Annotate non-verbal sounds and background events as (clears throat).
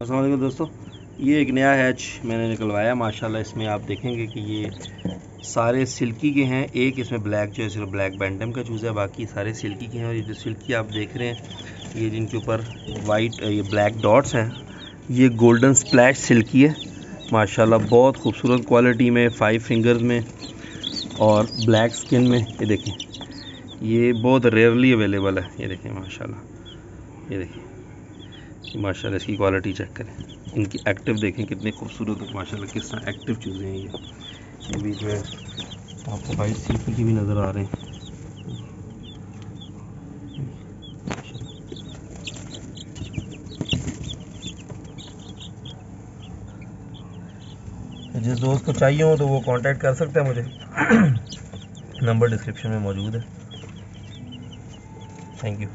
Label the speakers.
Speaker 1: असल दोस्तों, ये एक नया हैच मैंने निकलवाया, माशाल्लाह इसमें आप देखेंगे कि ये सारे सिल्की के हैं, एक इसमें ब्लैक जो है सिर्फ़ ब्लैक बैंडम का चूज़ है, बाकी सारे सिल्की के हैं और ये जो सिल्की आप देख रहे हैं, ये जिनके ऊपर वाइट ये ब्लैक डॉट्स हैं, ये गोल्डन स्प्लैश सिल्की है, माशाल्लाह बहुत खूबसूरत क्वालिटी में फाइव फिंगर्स में और ब्लैक स्किन में, ये देखें, ये बहुत रेयरली अवेलेबल है, ये देखें, माशाल्लाह, ये देखें। माशाल्लाह इसकी क्वालिटी चेक करें। इनकी एक्टिव देखें कितने खूबसूरत है। माशाल्लाह किस तरह एक्टिव चीज़ें हैं ये। ये भी जो है, आपको वाइट सीपी की भी नज़र आ रहे हैं। जिस दोस्त को चाहिए हो तो वो कांटेक्ट कर सकते हैं मुझे। (clears throat) नंबर डिस्क्रिप्शन में मौजूद है। Thank you